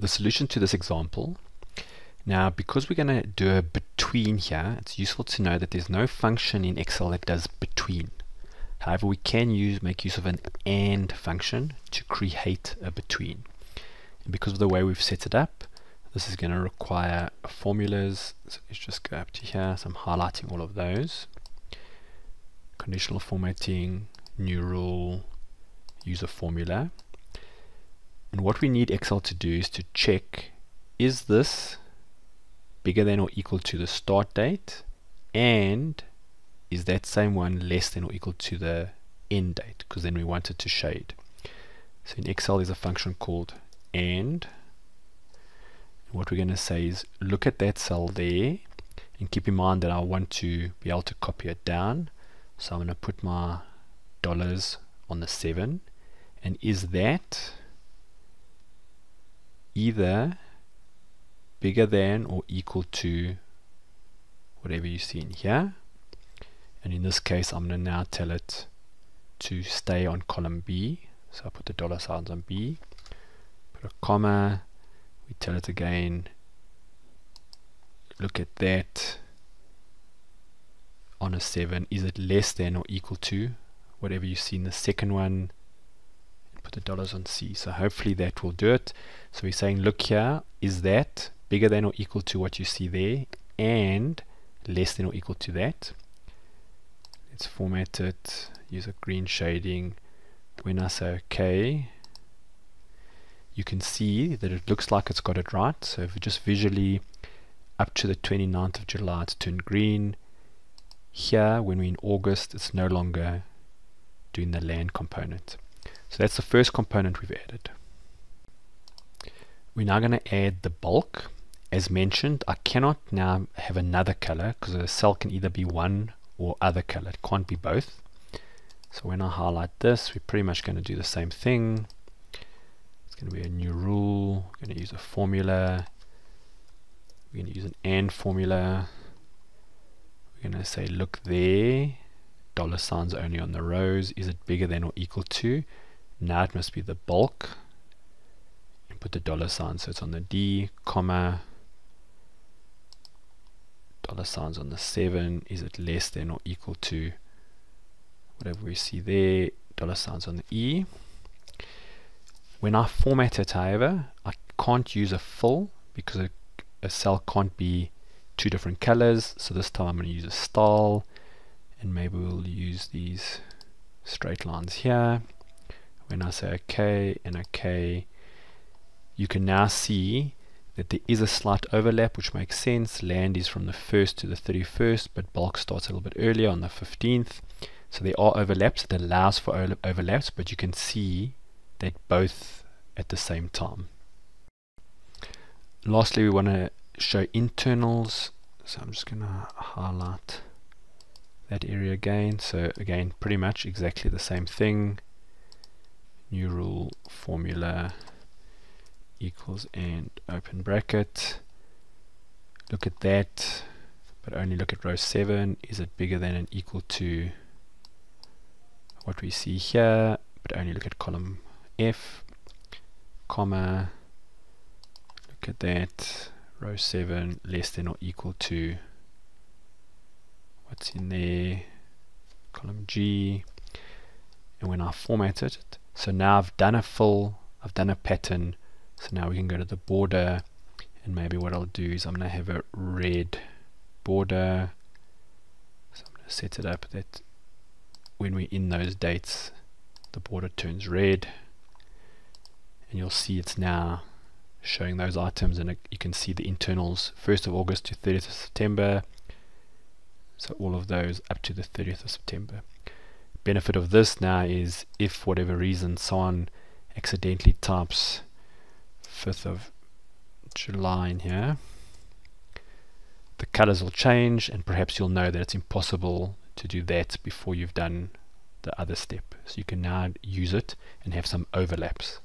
the solution to this example. Now, because we're going to do a between here, it's useful to know that there's no function in Excel that does between. However, we can use make use of an AND function to create a between. And because of the way we've set it up, this is going to require formulas. So let's just go up to here. So I'm highlighting all of those. Conditional formatting, new rule, use a formula. And what we need Excel to do is to check is this bigger than or equal to the start date? And is that same one less than or equal to the end date? Because then we want it to shade. So in Excel there's a function called AND. And what we're going to say is look at that cell there and keep in mind that I want to be able to copy it down. So I'm going to put my dollars on the 7 and is that either bigger than or equal to whatever you see in here. And in this case I'm going to now tell it to stay on column B. So I put the dollar signs on B put a comma we tell it again look at that on a 7 is it less than or equal to whatever you see in the second one put the dollars on C. So hopefully that will do it. So we're saying look here is that bigger than or equal to what you see there? And less than or equal to that? Let's format it. Use a green shading. When I say OK you can see that it looks like it's got it right. So if we just visually up to the 29th of July it's turned green. Here when we're in August it's no longer doing the land component so that's the first component we've added. We're now going to add the bulk. As mentioned I cannot now have another color because a cell can either be one or other color. It can't be both. So when I highlight this we're pretty much going to do the same thing. It's going to be a new rule. We're going to use a formula. We're going to use an AND formula. We're going to say look there. Dollar signs only on the rows. Is it bigger than or equal to now it must be the bulk. And put the dollar sign so it's on the D comma dollar signs on the 7 is it less than or equal to whatever we see there? Dollar signs on the E. When I format it however I can't use a fill because a, a cell can't be two different colors. So this time I'm going to use a style and maybe we'll use these straight lines here when I say OK and OK you can now see that there is a slight overlap which makes sense. Land is from the 1st to the 31st but bulk starts a little bit earlier on the 15th. So there are overlaps. It allows for overlaps but you can see that both at the same time. Lastly we want to show internals so I'm just going to highlight that area again so again pretty much exactly the same thing new rule formula equals and open bracket. Look at that but only look at row 7 is it bigger than and equal to what we see here? But only look at column F comma look at that row 7 less than or equal to what's in there column G. And when I format it so now I've done a full I've done a pattern. So now we can go to the border and maybe what I'll do is I'm going to have a red border. So I'm going to set it up that when we're in those dates the border turns red. And you'll see it's now showing those items and you can see the internals. 1st of August to 30th of September. So all of those up to the 30th of September benefit of this now is if whatever reason someone accidentally types 5th of July in here the colors will change and perhaps you'll know that it's impossible to do that before you've done the other step. So you can now use it and have some overlaps